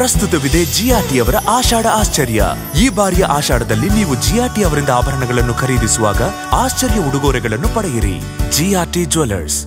ಪ್ರಸ್ತುತವಿದೆ GRT ಅವರ ಆಷಾಢ ಆಶ್ಚರ್ಯ. ಈ ಬಾರಿಯ ಆಷಾಢದಲ್ಲಿ ನೀವು ಜಿಆರ್ಟಿ ಅವರಿಂದ ಆಭರಣಗಳನ್ನು ಖರೀದಿಸುವಾಗ ಆಶ್ಚರ್ಯ ಉಡುಗೊರೆಗಳನ್ನು ಪಡೆಯಿರಿ. GRT jewellers